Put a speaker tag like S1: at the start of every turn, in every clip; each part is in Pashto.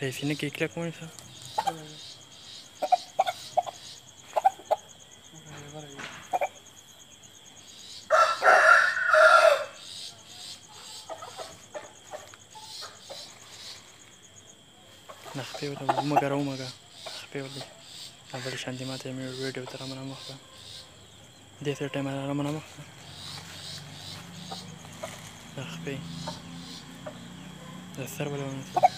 S1: Reifine keklik koysa. نخفي ولا ومقا راه ومقا نخفي ولا ما باليش عندي ما تعمل الفيديو ترى من مخفى ديت التايم على من مخفى نخفي الثروة ولا ما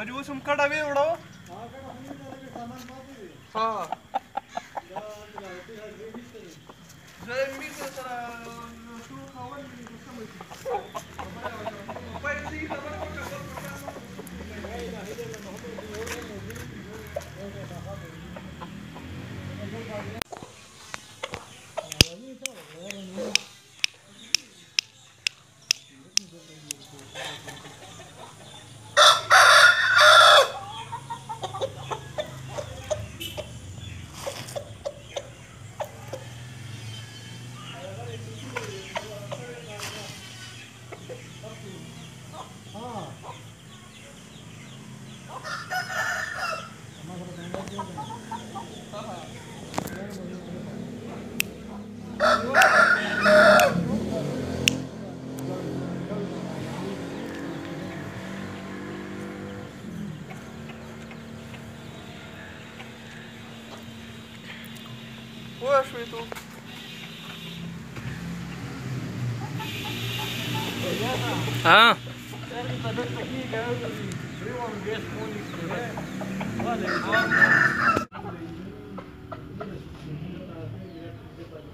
S1: ਹਜੂ ਸੁਮਕੜ ਆਵੇ ਉੜੋ ਹਾਂ ਫਿਰ ਹਮੀ ਦੇ ਕੇ ਸਾਮਾਨ ਪਾ ਦੇ ਹਾਂ ਯਾਰ ਤੇ ਰੋਟੀ Ha ha ha! спрашивает он. А? Thank you.